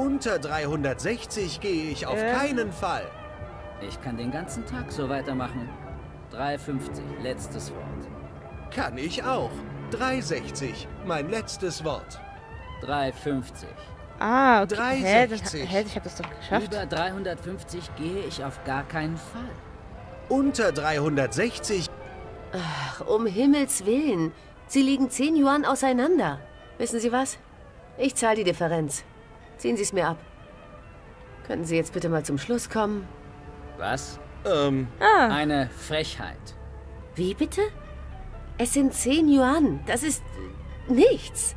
Unter 360 gehe ich auf Äh. keinen Fall. Ich kann den ganzen Tag so weitermachen. 3,50, letztes Wort. Kann ich auch. 360, mein letztes Wort. 3,50. Ah, okay. Hä, das, 360. hä, ich habe das doch geschafft. Über 350 gehe ich auf gar keinen Fall. Unter 360 Ach, um Himmels Willen. Sie liegen 10 Yuan auseinander. Wissen Sie was? Ich zahle die Differenz. Ziehen Sie es mir ab. Könnten Sie jetzt bitte mal zum Schluss kommen? Was? Ähm, Ah, Eine Frechheit. Wie bitte? Es sind 10 Yuan. Das ist nichts.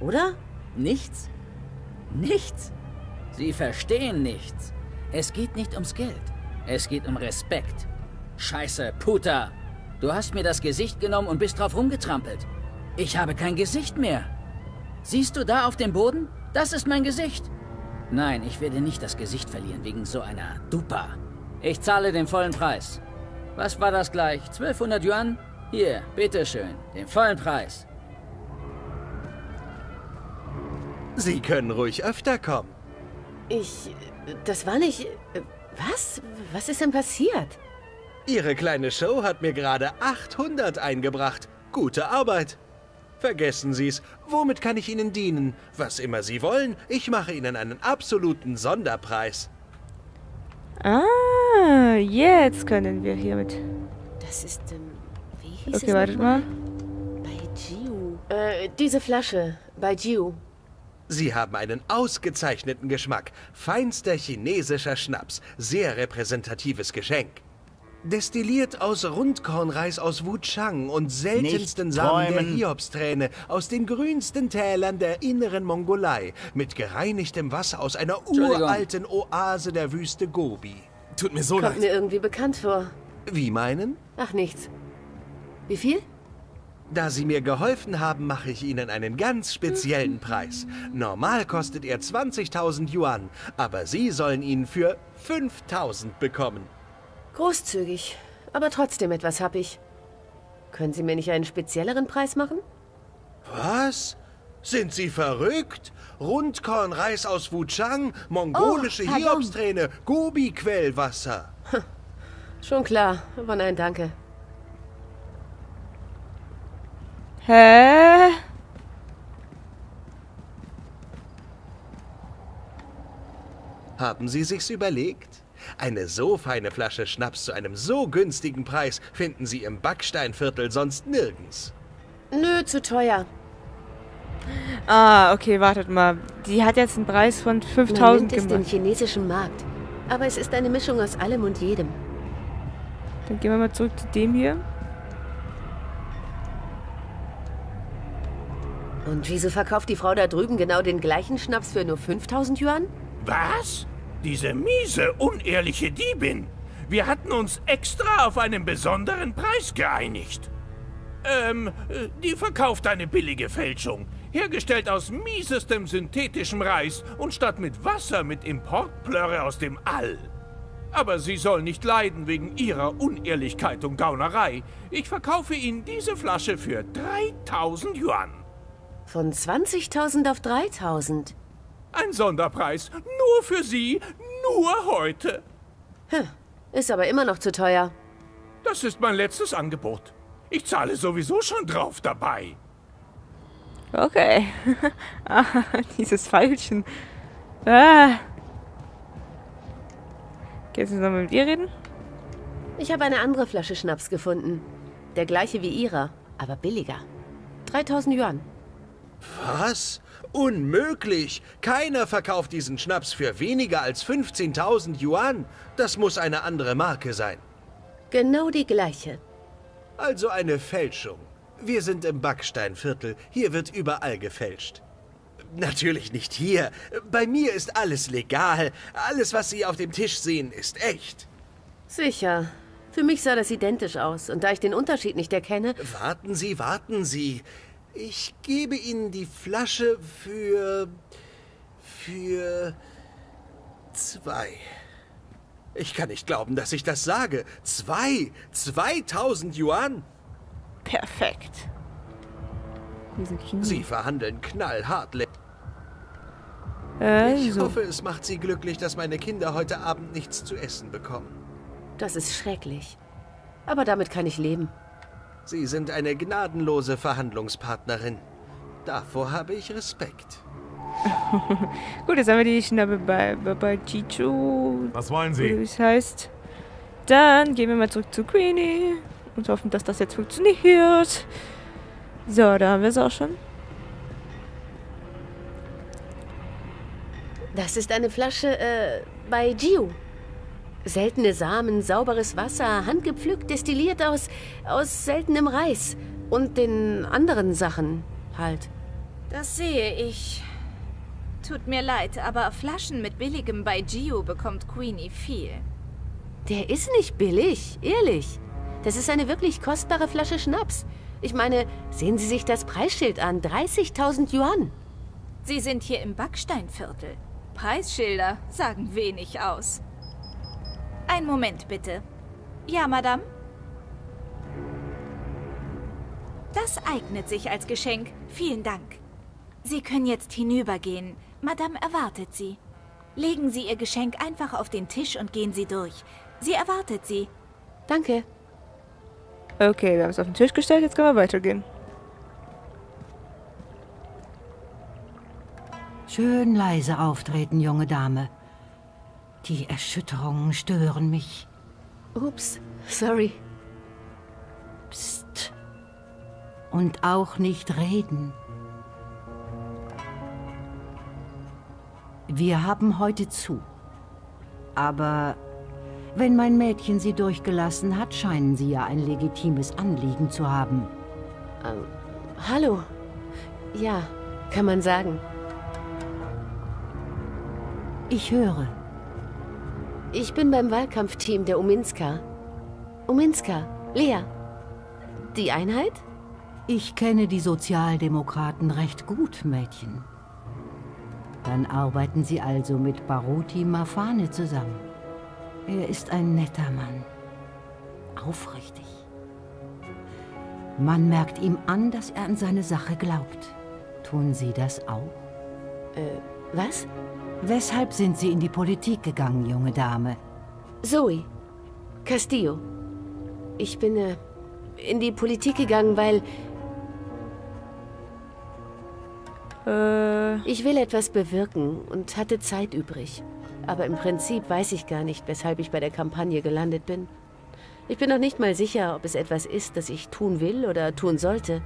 Oder? Nichts? Nichts? Sie verstehen nichts. Es geht nicht ums Geld. Es geht um Respekt. Scheiße, Puta. Du hast mir das Gesicht genommen und bist drauf rumgetrampelt. Ich habe kein Gesicht mehr. Siehst du da auf dem Boden? Das ist mein Gesicht. Nein, ich werde nicht das Gesicht verlieren wegen so einer Dupa. Ich zahle den vollen Preis. Was war das gleich? 1200 Yuan? Hier, bitteschön, den vollen Preis. Sie können ruhig öfter kommen. Ich. Das war nicht. Was? Was ist denn passiert? Ihre kleine Show hat mir gerade 800 eingebracht. Gute Arbeit. Vergessen Sie's. Womit kann ich Ihnen dienen? Was immer Sie wollen, ich mache Ihnen einen absoluten Sonderpreis. ah, jetzt können wir hiermit. Das ist. Ähm, wie hieß Okay, es? wartet mal. Bei Jiu. Äh, diese Flasche. Bei Jiu. Sie haben einen ausgezeichneten Geschmack. Feinster chinesischer Schnaps. Sehr repräsentatives Geschenk. Destilliert aus Rundkornreis aus Wuchang und seltensten Samen der. Hiobsträne aus den grünsten Tälern der inneren Mongolei mit gereinigtem Wasser aus einer uralten Oase der Wüste Gobi. Tut mir so Kommt leid. mir irgendwie bekannt vor. Wie meinen? Ach, nichts. Wie viel? Da Sie mir geholfen haben, mache ich Ihnen einen ganz speziellen Preis. Normal kostet er 20.000 Yuan, aber Sie sollen ihn für 5.000 bekommen. Großzügig. Aber trotzdem etwas hab ich. Können Sie mir nicht einen spezielleren Preis machen? Was? Sind Sie verrückt? Rundkornreis aus Wuchang, mongolische Oh. Hiobsträne, Gobi-Quellwasser. Schon klar, aber nein, danke. Hä? Haben Sie sich's überlegt? Eine so feine Flasche Schnaps zu einem so günstigen Preis finden Sie im Backsteinviertel sonst nirgends. Nö, zu teuer. Ah, okay, wartet mal. Die hat jetzt einen Preis von Man 5000 nennt es den gemacht. chinesischen Markt. Aber es ist eine Mischung aus allem und jedem. Dann gehen wir mal zurück zu dem hier. Und wieso verkauft die Frau da drüben genau den gleichen Schnaps für nur 5000 Yuan? Was? Diese miese, unehrliche Diebin. Wir hatten uns extra auf einen besonderen Preis geeinigt. Ähm, äh, die verkauft eine billige Fälschung. Hergestellt aus miesestem synthetischem Reis und statt mit Wasser mit Importplörre aus dem All. Aber Sie soll nicht leiden wegen Ihrer Unehrlichkeit und Gaunerei. Ich verkaufe Ihnen diese Flasche für 3000 Yuan. Von 20.000 auf 3.000. Ein Sonderpreis. Nur für Sie, nur heute. Ist aber immer noch zu teuer. Das ist mein letztes Angebot. Ich zahle sowieso schon drauf dabei. Okay. ah, dieses Pfeilchen. Ah. Jetzt mal mit ihr reden. Ich habe eine andere Flasche Schnaps gefunden. Der gleiche wie ihrer, aber billiger. 3000 Yuan. Was? Unmöglich! Keiner verkauft diesen Schnaps für weniger als 15.000 Yuan. Das muss eine andere Marke sein. Genau die gleiche. Also eine Fälschung. Wir sind im Backsteinviertel. Hier wird überall gefälscht. Natürlich nicht hier. Bei mir ist alles legal. Alles, was Sie auf dem Tisch sehen, ist echt. Sicher. Für mich sah das identisch aus. Und da ich den Unterschied nicht erkenne, Warten Sie, warten Sie. Ich gebe Ihnen die Flasche für... für... zwei. Ich kann nicht glauben, dass ich das sage. Zwei! 2000 Yuan! Perfekt. Sie verhandeln knallhart. Le Äh, Ich hoffe, es macht Sie glücklich, dass meine Kinder heute Abend nichts zu essen bekommen. Das ist schrecklich. Aber damit kann ich leben. Sie sind eine gnadenlose Verhandlungspartnerin. Davor habe ich Respekt. Gut, jetzt haben wir die Schnappe bei, bei, bei Chicho. Was wollen Oder wie Sie? es heißt. Dann gehen wir mal zurück zu Queenie und hoffen, dass das jetzt funktioniert. So, da haben wir es auch schon. Das ist eine Flasche äh, bei Gio. Seltene Samen, sauberes Wasser, handgepflückt, destilliert aus, aus seltenem Reis. Und den anderen Sachen halt. Das sehe ich. Tut mir leid, aber Flaschen mit billigem bei Gio bekommt Queenie viel. Der ist nicht billig, ehrlich. Das ist eine wirklich kostbare Flasche Schnaps. Ich meine, sehen Sie sich das Preisschild an. 30.000 Yuan. Sie sind hier im Backsteinviertel. Preisschilder sagen wenig aus. Ein Moment bitte. Ja, Madame? Das eignet sich als Geschenk. Vielen Dank. Sie können jetzt hinübergehen. Madame erwartet Sie. Legen Sie Ihr Geschenk einfach auf den Tisch und gehen Sie durch. Sie erwartet Sie. Danke. Okay, wir haben es auf den Tisch gestellt, jetzt können wir weitergehen. Schön leise auftreten, junge Dame. Die Erschütterungen stören mich. Ups, sorry. Psst. Und auch nicht reden. Wir haben heute zu. Aber wenn mein Mädchen Sie durchgelassen hat, scheinen Sie ja ein legitimes Anliegen zu haben. Ähm, hallo. Ja, kann man sagen. Ich höre. Ich bin beim Wahlkampfteam der Uminska. Uminska, Lea. Die Einheit? Ich kenne die Sozialdemokraten recht gut, Mädchen. Dann arbeiten Sie also mit Baruti Mafane zusammen. Er ist ein netter Mann. Aufrichtig. Man merkt ihm an, dass er an seine Sache glaubt. Tun Sie das auch? Äh, was? Weshalb sind Sie in die Politik gegangen, junge Dame? Zoe. Castillo. Ich bin äh, in die Politik gegangen, weil Äh, ich will etwas bewirken und hatte Zeit übrig. Aber im Prinzip weiß ich gar nicht, weshalb ich bei der Kampagne gelandet bin. Ich bin noch nicht mal sicher, ob es etwas ist, das ich tun will oder tun sollte.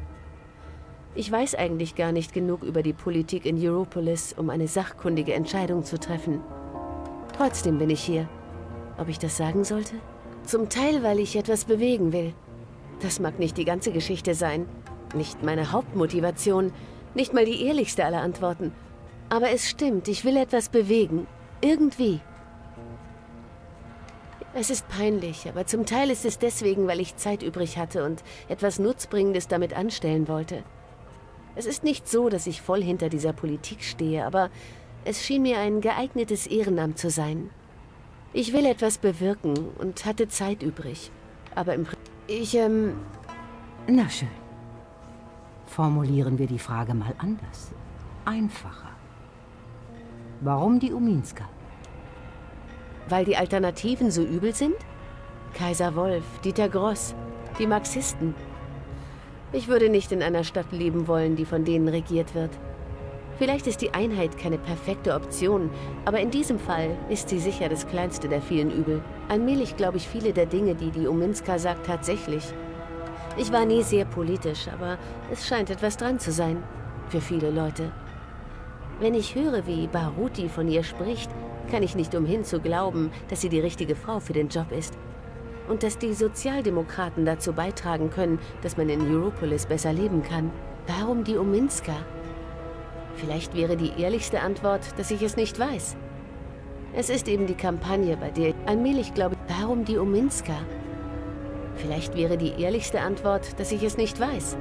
Ich weiß eigentlich gar nicht genug über die Politik in Europolis, um eine sachkundige Entscheidung zu treffen. Trotzdem bin ich hier. Ob ich das sagen sollte? Zum Teil, weil ich etwas bewegen will. Das mag nicht die ganze Geschichte sein, nicht meine Hauptmotivation, nicht mal die ehrlichste aller Antworten. Aber es stimmt, ich will etwas bewegen. Irgendwie. Es ist peinlich, aber zum Teil ist es deswegen, weil ich Zeit übrig hatte und etwas Nutzbringendes damit anstellen wollte. Es ist nicht so, dass ich voll hinter dieser Politik stehe, aber es schien mir ein geeignetes Ehrenamt zu sein. Ich will etwas bewirken und hatte Zeit übrig. Aber im Prinzip... Ich, ähm... Na schön. Formulieren wir die Frage mal anders. Einfacher. Warum die Uminska? Weil die Alternativen so übel sind? Kaiser Wolf, Dieter Gross, die Marxisten. Ich würde nicht in einer Stadt leben wollen, die von denen regiert wird. Vielleicht ist die Einheit keine perfekte Option, aber in diesem Fall ist sie sicher das kleinste der vielen Übel. Allmählich glaube ich viele der Dinge, die die Uminska sagt, tatsächlich. Ich war nie sehr politisch, aber es scheint etwas dran zu sein. Für viele Leute. Wenn ich höre, wie Baruti von ihr spricht, kann ich nicht umhin zu glauben, dass sie die richtige Frau für den Job ist. Und dass die Sozialdemokraten dazu beitragen können, dass man in Europolis besser leben kann. Warum die Uminska? Vielleicht wäre die ehrlichste Antwort, dass ich es nicht weiß. Es ist eben die Kampagne, bei der ich allmählich glaube, warum die Uminska? Vielleicht wäre die ehrlichste Antwort, dass ich es nicht weiß.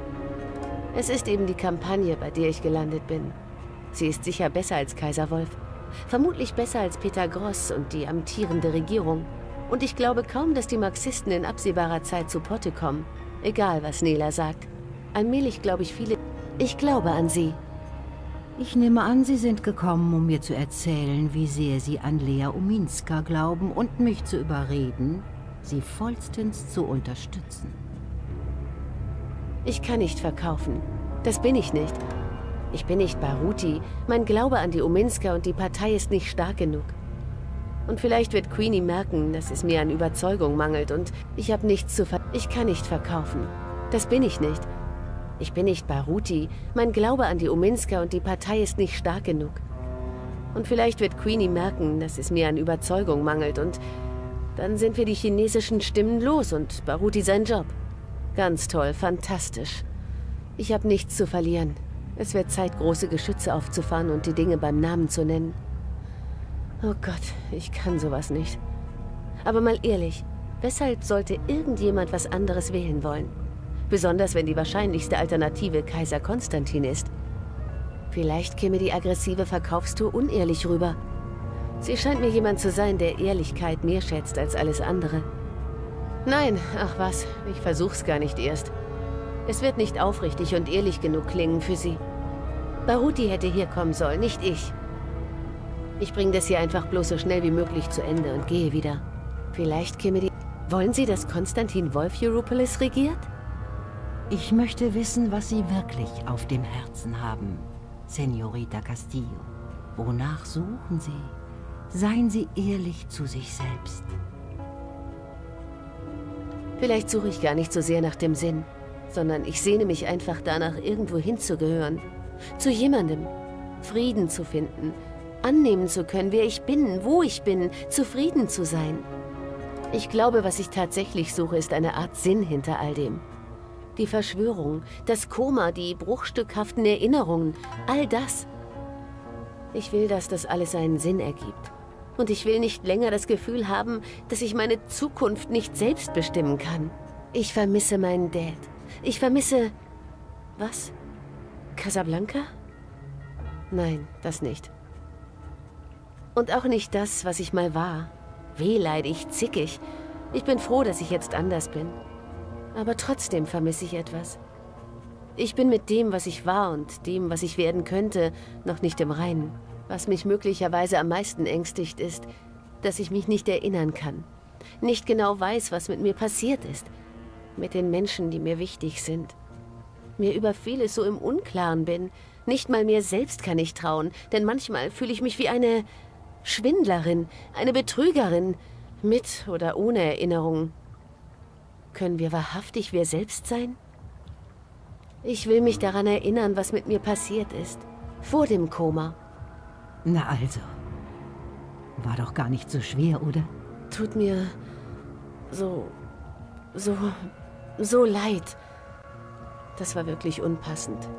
Es ist eben die Kampagne, bei der ich gelandet bin. Sie ist sicher besser als Kaiser Wolf. Vermutlich besser als Peter Gross und die amtierende Regierung. Und ich glaube kaum, dass die Marxisten in absehbarer Zeit zu Potte kommen. Egal, was Nela sagt. Allmählich glaube ich viele... Ich glaube an sie. Ich nehme an, Sie sind gekommen, um mir zu erzählen, wie sehr Sie an Lea Uminska glauben und mich zu überreden, Sie vollstens zu unterstützen. Ich kann nicht verkaufen. Das bin ich nicht. Ich bin nicht Baruti. Mein Glaube an die Uminska und die Partei ist nicht stark genug. Und vielleicht wird Queenie merken, dass es mir an Überzeugung mangelt und ich habe nichts zu ver... Ich kann nicht verkaufen. Das bin ich nicht. Ich bin nicht Baruti. Mein Glaube an die Uminska und die Partei ist nicht stark genug. Und vielleicht wird Queenie merken, dass es mir an Überzeugung mangelt und dann sind wir die chinesischen Stimmen los und Baruti sein Job. Ganz toll, fantastisch. Ich habe nichts zu verlieren. Es wird Zeit, große Geschütze aufzufahren und die Dinge beim Namen zu nennen. Oh Gott, ich kann sowas nicht. Aber mal ehrlich, weshalb sollte irgendjemand was anderes wählen wollen? Besonders wenn die wahrscheinlichste Alternative Kaiser Konstantin ist. Vielleicht käme die aggressive Verkaufstour unehrlich rüber. Sie scheint mir jemand zu sein, der Ehrlichkeit mehr schätzt als alles andere. Nein, ach was, ich versuch's gar nicht erst. Es wird nicht aufrichtig und ehrlich genug klingen für sie. Baruti hätte hier kommen sollen, nicht ich. Ich bringe das hier einfach bloß so schnell wie möglich zu Ende und gehe wieder. Vielleicht käme die... Wollen Sie, dass Konstantin Wolf Europolis regiert? Ich möchte wissen, was Sie wirklich auf dem Herzen haben, Senorita Castillo. Wonach suchen Sie? Seien Sie ehrlich zu sich selbst. Vielleicht suche ich gar nicht so sehr nach dem Sinn, sondern ich sehne mich einfach danach, irgendwo hinzugehören. Zu jemandem. Frieden zu finden. Annehmen zu können, wer ich bin, wo ich bin. Zufrieden zu sein. Ich glaube, was ich tatsächlich suche, ist eine Art Sinn hinter all dem. Die Verschwörung, das Koma, die bruchstückhaften Erinnerungen, all das. Ich will, dass das alles einen Sinn ergibt. Und ich will nicht länger das Gefühl haben, dass ich meine Zukunft nicht selbst bestimmen kann. Ich vermisse meinen Dad. Ich vermisse... Was? Casablanca? Nein, das nicht. Und auch nicht das, was ich mal war. Wehleidig, zickig. Ich bin froh, dass ich jetzt anders bin. Aber trotzdem vermisse ich etwas. Ich bin mit dem, was ich war und dem, was ich werden könnte, noch nicht im Reinen. Was mich möglicherweise am meisten ängstigt, ist, dass ich mich nicht erinnern kann. Nicht genau weiß, was mit mir passiert ist. Mit den Menschen, die mir wichtig sind. Mir über vieles so im Unklaren bin. Nicht mal mir selbst kann ich trauen, denn manchmal fühle ich mich wie eine Schwindlerin, eine Betrügerin, mit oder ohne Erinnerung. Können wir wahrhaftig wir selbst sein? Ich will mich daran erinnern, was mit mir passiert ist. Vor dem Koma. Na also. War doch gar nicht so schwer, oder? Tut mir so, so, so leid. Das war wirklich unpassend.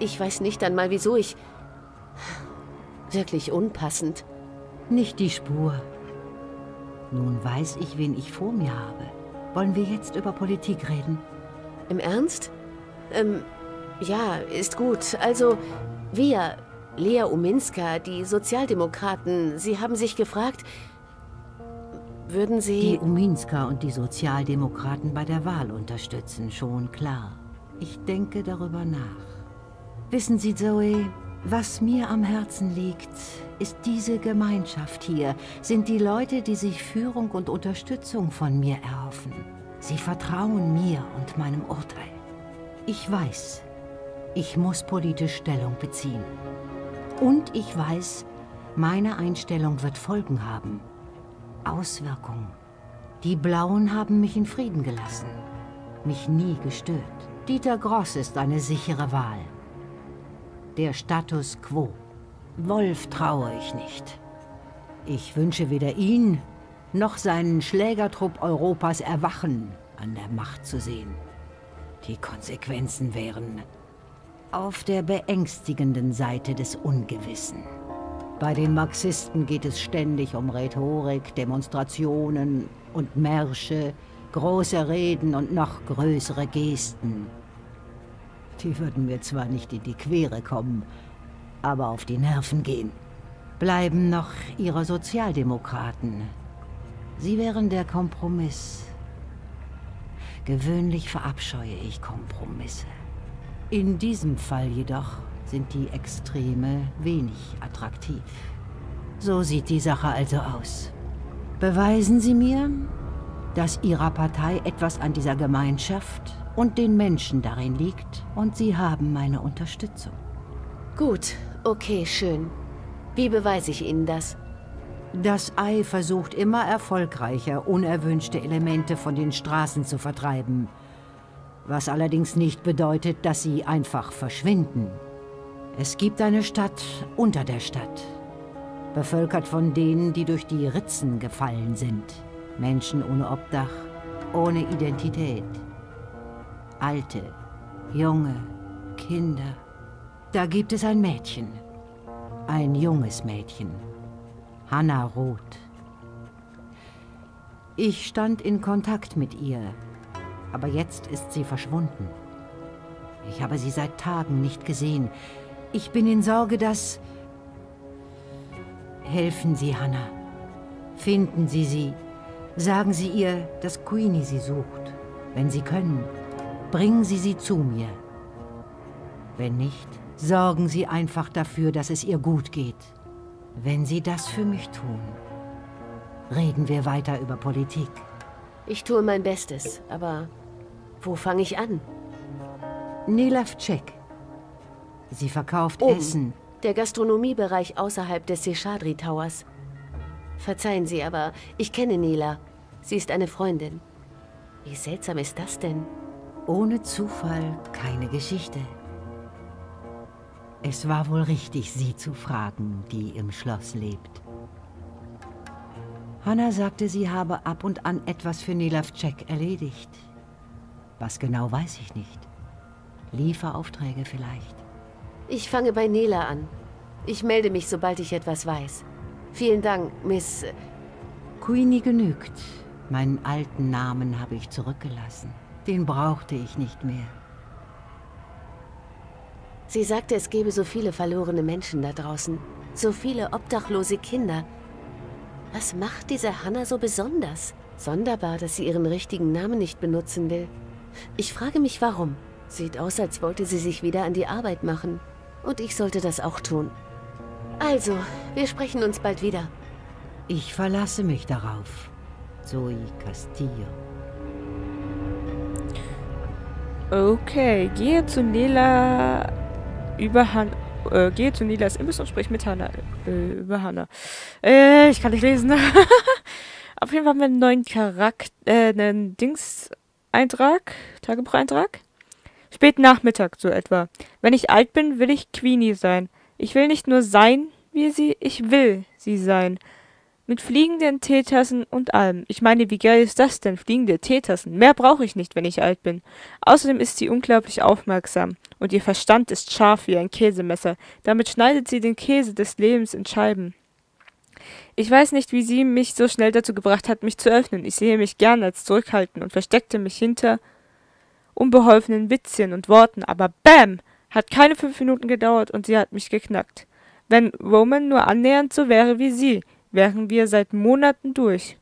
Ich weiß nicht einmal, wieso ich... Wirklich unpassend. Nicht die Spur. Nun weiß ich, wen ich vor mir habe. Wollen wir jetzt über Politik reden? Im Ernst? Ähm, ja, ist gut. Also, wir, Lea Uminska, die Sozialdemokraten, Sie haben sich gefragt, würden Sie... Die Uminska und die Sozialdemokraten bei der Wahl unterstützen, schon klar. Ich denke darüber nach. Wissen Sie, Zoe, was mir am Herzen liegt, ist diese Gemeinschaft hier, sind die Leute, die sich Führung und Unterstützung von mir erhoffen. Sie vertrauen mir und meinem Urteil. Ich weiß, ich muss politisch Stellung beziehen. Und ich weiß, meine Einstellung wird Folgen haben. Auswirkungen. Die Blauen haben mich in Frieden gelassen. Mich nie gestört. Dieter Gross ist eine sichere Wahl. Der Status quo. Wolf traue ich nicht. Ich wünsche weder ihn noch seinen Schlägertrupp Europas Erwachen an der Macht zu sehen. Die Konsequenzen wären auf der beängstigenden Seite des Ungewissen. Bei den Marxisten geht es ständig um Rhetorik, Demonstrationen und Märsche, große Reden und noch größere Gesten. Die würden mir zwar nicht in die Quere kommen, aber auf die Nerven gehen. Bleiben noch ihre Sozialdemokraten. Sie wären der Kompromiss. Gewöhnlich verabscheue ich Kompromisse. In diesem Fall jedoch sind die Extreme wenig attraktiv. So sieht die Sache also aus. Beweisen Sie mir, dass Ihrer Partei etwas an dieser Gemeinschaft und den Menschen darin liegt, und Sie haben meine Unterstützung. Gut, okay, schön. Wie beweise ich Ihnen das? Das Ei versucht immer erfolgreicher, unerwünschte Elemente von den Straßen zu vertreiben. Was allerdings nicht bedeutet, dass sie einfach verschwinden. Es gibt eine Stadt unter der Stadt, bevölkert von denen, die durch die Ritzen gefallen sind. Menschen ohne Obdach, ohne Identität. Alte, junge, Kinder. Da gibt es ein Mädchen. Ein junges Mädchen. Hannah Roth. Ich stand in Kontakt mit ihr, aber jetzt ist sie verschwunden. Ich habe sie seit Tagen nicht gesehen. Ich bin in Sorge, dass... Helfen Sie, Hannah. Finden Sie sie. Sagen Sie ihr, dass Queenie sie sucht. Wenn Sie können, bringen Sie sie zu mir. Wenn nicht, sorgen Sie einfach dafür, dass es ihr gut geht. Wenn Sie das für mich tun, reden wir weiter über Politik. Ich tue mein Bestes, aber wo fange ich an? Nilavcek. Sie verkauft Oben. Essen. Der Gastronomiebereich außerhalb des Seshadri Towers. Verzeihen Sie, aber ich kenne Nela. Sie ist eine Freundin. Wie seltsam ist das denn? Ohne Zufall keine Geschichte. Es war wohl richtig, sie zu fragen, die im Schloss lebt. Hanna sagte, sie habe ab und an etwas für Nilavcek erledigt. Was genau weiß ich nicht. Lieferaufträge vielleicht. Ich fange bei Nela an. Ich melde mich, sobald ich etwas weiß. Vielen Dank, Miss... Queenie genügt. Meinen alten Namen habe ich zurückgelassen. Den brauchte ich nicht mehr. Sie sagte, es gäbe so viele verlorene Menschen da draußen. So viele obdachlose Kinder. Was macht diese Hannah so besonders? Sonderbar, dass sie ihren richtigen Namen nicht benutzen will. Ich frage mich, warum. Sieht aus, als wollte sie sich wieder an die Arbeit machen. Und ich sollte das auch tun. Also, wir sprechen uns bald wieder. Ich verlasse mich darauf. Zoe Castillo. Okay, gehe zu Nela über Han äh, gehe zu Nilas Imbiss und sprich mit Hanna äh, über Hanna. Äh, ich kann nicht lesen. Auf jeden Fall haben wir einen neuen Charakter, äh, einen Dings-Eintrag, Tagebucheintrag. Spät Nachmittag, so etwa. Wenn ich alt bin, will ich Queenie sein. Ich will nicht nur sein wie sie, ich will sie sein. Mit fliegenden Teetassen und allem. Ich meine, wie geil ist das denn? Fliegende Teetassen. Mehr brauche ich nicht, wenn ich alt bin. Außerdem ist sie unglaublich aufmerksam. Und ihr Verstand ist scharf wie ein Käsemesser. Damit schneidet sie den Käse des Lebens in Scheiben. Ich weiß nicht, wie sie mich so schnell dazu gebracht hat, mich zu öffnen. Ich sehe mich gern als zurückhaltend und versteckte mich hinter unbeholfenen Witzchen und Worten, aber BÄM! Hat keine fünf Minuten gedauert und sie hat mich geknackt. Wenn Roman nur annähernd so wäre wie sie, wären wir seit Monaten durch.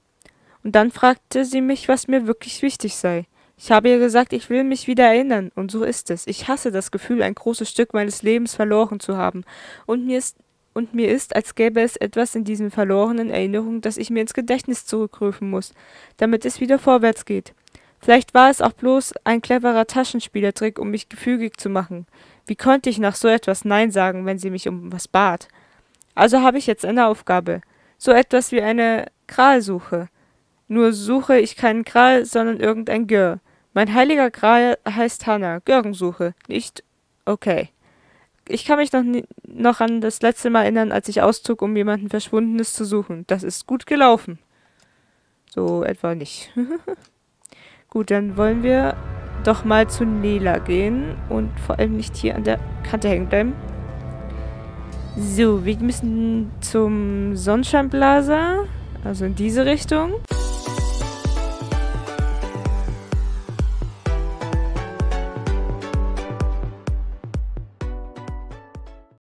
Und dann fragte sie mich, was mir wirklich wichtig sei. Ich habe ihr gesagt, ich will mich wieder erinnern, und so ist es. Ich hasse das Gefühl, ein großes Stück meines Lebens verloren zu haben, und mir ist und mir ist, als gäbe es etwas in diesen verlorenen Erinnerungen, das ich mir ins Gedächtnis zurückrufen muss, damit es wieder vorwärts geht. Vielleicht war es auch bloß ein cleverer Taschenspielertrick, um mich gefügig zu machen. Wie konnte ich nach so etwas Nein sagen, wenn sie mich um was bat? Also habe ich jetzt eine Aufgabe. So etwas wie eine Gralsuche. Nur suche ich keinen Gral, sondern irgendein Gör. Mein heiliger Gral heißt Hannah. Görgensuche. Nicht okay. Ich kann mich noch, noch an das letzte Mal erinnern, als ich auszog, um jemanden Verschwundenes zu suchen. Das ist gut gelaufen. So etwa nicht. Gut, dann wollen wir doch mal zu Nela gehen und vor allem nicht hier an der Kante hängen bleiben. So, wir müssen zum Sonnenscheinblaser, also in diese Richtung.